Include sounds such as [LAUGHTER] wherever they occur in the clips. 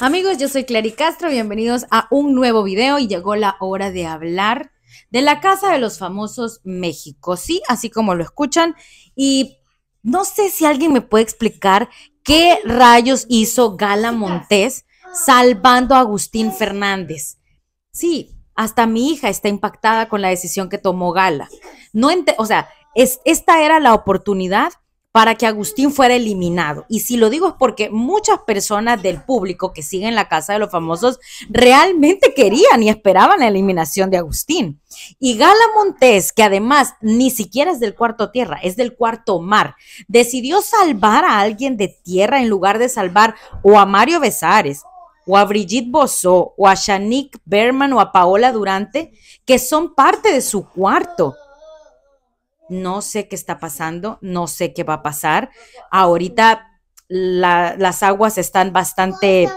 Amigos, yo soy Clary Castro, bienvenidos a un nuevo video y llegó la hora de hablar de la Casa de los Famosos México, sí, así como lo escuchan. Y no sé si alguien me puede explicar qué rayos hizo Gala Montés salvando a Agustín Fernández. Sí, hasta mi hija está impactada con la decisión que tomó Gala. No o sea, es, esta era la oportunidad para que Agustín fuera eliminado. Y si lo digo es porque muchas personas del público que siguen la Casa de los Famosos realmente querían y esperaban la eliminación de Agustín. Y Gala Montés, que además ni siquiera es del cuarto tierra, es del cuarto mar, decidió salvar a alguien de tierra en lugar de salvar o a Mario Besares o a Brigitte Bosso o a Shanique Berman o a Paola Durante, que son parte de su cuarto no sé qué está pasando, no sé qué va a pasar. Ahorita las aguas están bastante,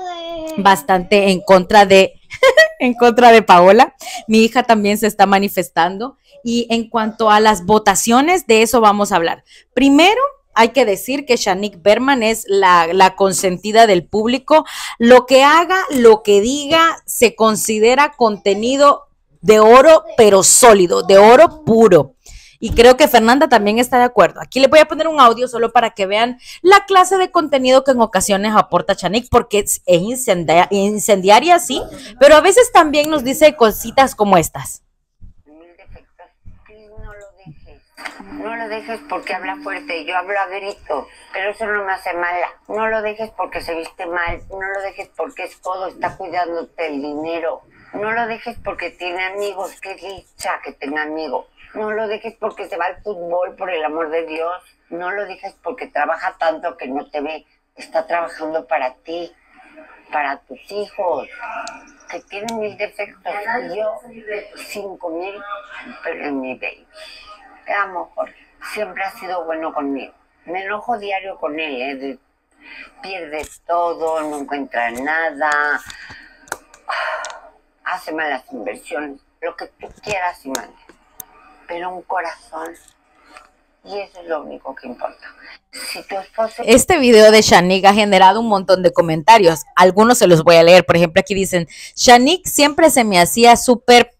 bastante en contra de, [LAUGHS] en contra de Paola. Mi hija también se está manifestando. Y en cuanto a las votaciones, de eso vamos a hablar. Primero, hay que decir que Shanique Berman es la, la, consentida del público. Lo que haga, lo que diga, se considera contenido de oro, pero sólido, de oro puro y creo que Fernanda también está de acuerdo. Aquí le voy a poner un audio solo para que vean la clase de contenido que en ocasiones aporta Chanik, porque es incendiaria, sí, pero a veces también nos dice cositas como estas. No lo dejes porque habla fuerte, yo hablo a grito, pero eso no me hace mala. No lo dejes porque se viste mal, no lo dejes porque es todo, está cuidándote el dinero. No lo dejes porque tiene amigos, qué dicha que tenga amigos. No lo dejes porque se va al fútbol, por el amor de Dios. No lo dejes porque trabaja tanto que no te ve. Está trabajando para ti, para tus hijos, que tienen mil defectos. Y yo, cinco mil, pero en mi baby. Te amo, Jorge. Siempre ha sido bueno conmigo. Me enojo diario con él, ¿eh? pierde todo, no encuentra nada, hace malas inversiones, lo que tú quieras y mandes pero un corazón. Y eso es lo único que importa. Este video de Shanik ha generado un montón de comentarios. Algunos se los voy a leer. Por ejemplo, aquí dicen, Shanik siempre se me hacía súper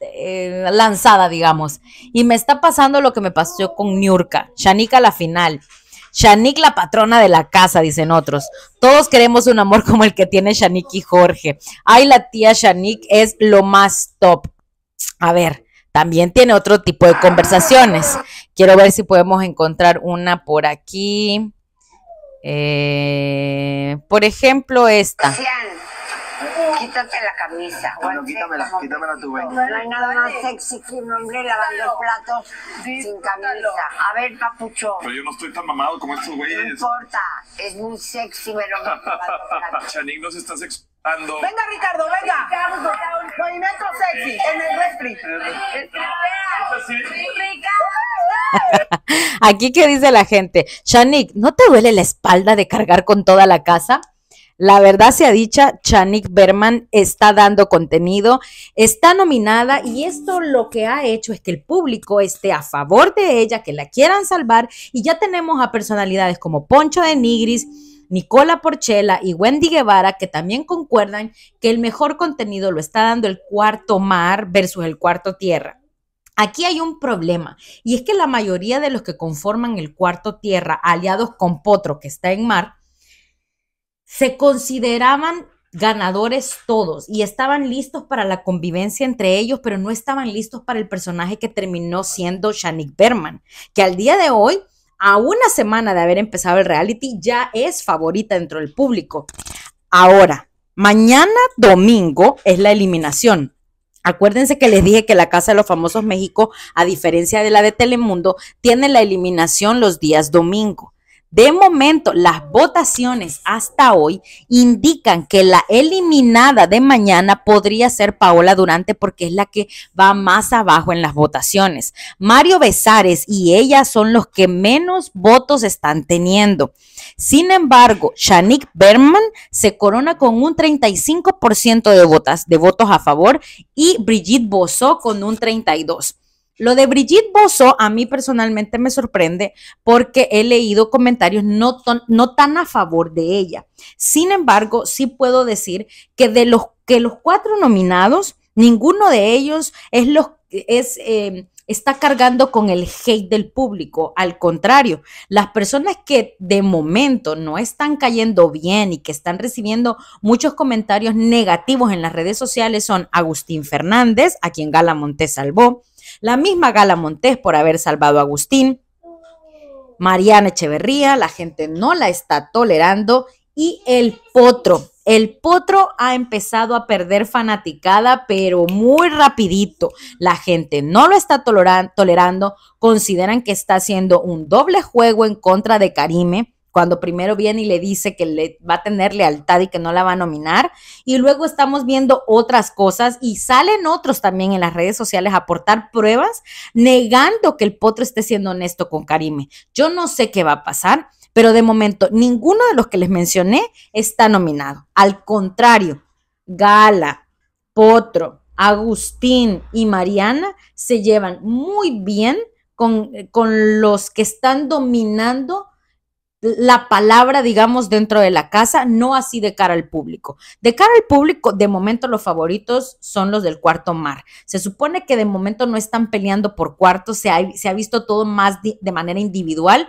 eh, lanzada, digamos. Y me está pasando lo que me pasó con Niurka. Shanik a la final. Shanik la patrona de la casa, dicen otros. Todos queremos un amor como el que tiene Shanik y Jorge. Ay, la tía Shanik es lo más top. A ver, también tiene otro tipo de conversaciones. Quiero ver si podemos encontrar una por aquí. Eh, por ejemplo, esta. Quítate la camisa. Bueno, quítamela, quítamela tú, No hay nada más sexy que un hombre lavando platos sin camisa. A ver, papucho. Pero yo no estoy tan mamado como estos güeyes. No importa, es muy sexy pero lavando [LAUGHS] Chanik no se está sexy. Venga, Ricardo, venga. Movimiento sexy en el refri. [LAUGHS] Aquí que dice la gente, Shanik, ¿no te duele la espalda de cargar con toda la casa? La verdad sea dicha, Chanik Berman está dando contenido, está nominada y esto lo que ha hecho es que el público esté a favor de ella, que la quieran salvar y ya tenemos a personalidades como Poncho de Nigris, Nicola Porchela y Wendy Guevara, que también concuerdan que el mejor contenido lo está dando el cuarto mar versus el cuarto tierra. Aquí hay un problema y es que la mayoría de los que conforman el cuarto tierra, aliados con Potro, que está en mar, se consideraban ganadores todos y estaban listos para la convivencia entre ellos, pero no estaban listos para el personaje que terminó siendo Shanik Berman, que al día de hoy a una semana de haber empezado el reality, ya es favorita dentro del público. Ahora, mañana domingo es la eliminación. Acuérdense que les dije que la Casa de los Famosos México, a diferencia de la de Telemundo, tiene la eliminación los días domingo. De momento, las votaciones hasta hoy indican que la eliminada de mañana podría ser Paola Durante porque es la que va más abajo en las votaciones. Mario Besares y ella son los que menos votos están teniendo. Sin embargo, Shanik Berman se corona con un 35% de, votos, de votos a favor y Brigitte Bosso con un 32%. Lo de Brigitte Bosso a mí personalmente me sorprende porque he leído comentarios no, tan a favor de ella. Sin embargo, sí puedo decir que de los que los cuatro nominados, ninguno de ellos es los eh, está cargando con el hate del público. Al contrario, las personas que de momento no están cayendo bien y que están recibiendo muchos comentarios negativos en las redes sociales son Agustín Fernández, a quien Gala Montés salvó, la misma Gala Montés por haber salvado a Agustín, Mariana Echeverría, la gente no la está tolerando, y el potro. El potro ha empezado a perder fanaticada, pero muy rapidito. La gente no lo está toleran- tolerando, consideran que está haciendo un doble juego en contra de Karime, cuando primero viene y le dice que le va a tener lealtad y que no la va a nominar, y luego estamos viendo otras cosas y salen otros también en las redes sociales a aportar pruebas negando que el potro esté siendo honesto con Karime. Yo no sé qué va a pasar, pero de momento ninguno de los que les mencioné está nominado. Al contrario, Gala, Potro, Agustín y Mariana se llevan muy bien con, con los que están dominando la palabra, digamos, dentro de la casa, no así de cara al público. De cara al público, de momento los favoritos son los del cuarto mar. Se supone que de momento no están peleando por cuartos, se ha, se ha visto todo más de manera individual,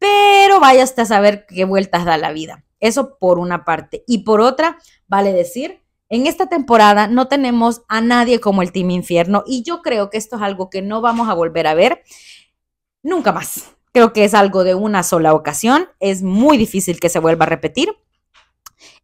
pero vaya hasta saber qué vueltas da la vida. Eso por una parte. Y por otra, vale decir, en esta temporada no tenemos a nadie como el Team Infierno y yo creo que esto es algo que no vamos a volver a ver nunca más. Creo que es algo de una sola ocasión. Es muy difícil que se vuelva a repetir.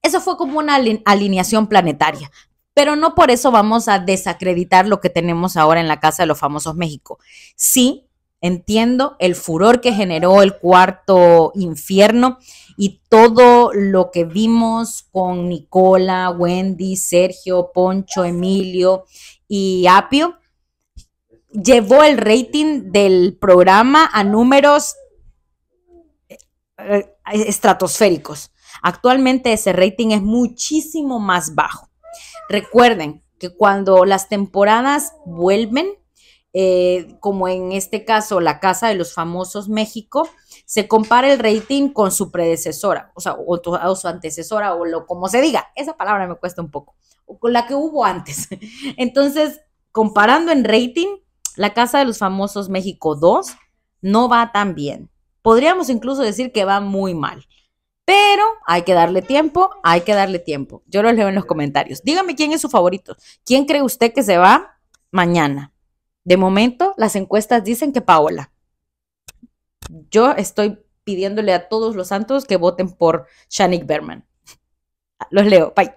Eso fue como una aline- alineación planetaria. Pero no por eso vamos a desacreditar lo que tenemos ahora en la Casa de los Famosos México. Sí, entiendo el furor que generó el cuarto infierno y todo lo que vimos con Nicola, Wendy, Sergio, Poncho, Emilio y Apio llevó el rating del programa a números eh, estratosféricos. Actualmente ese rating es muchísimo más bajo. Recuerden que cuando las temporadas vuelven, eh, como en este caso la Casa de los Famosos México, se compara el rating con su predecesora, o sea, o, o su antecesora, o lo como se diga. Esa palabra me cuesta un poco, o con la que hubo antes. [LAUGHS] Entonces, comparando en rating, la Casa de los Famosos México 2 no va tan bien. Podríamos incluso decir que va muy mal. Pero hay que darle tiempo, hay que darle tiempo. Yo los leo en los comentarios. Dígame quién es su favorito. ¿Quién cree usted que se va mañana? De momento, las encuestas dicen que Paola. Yo estoy pidiéndole a todos los santos que voten por Shanik Berman. Los leo. Bye.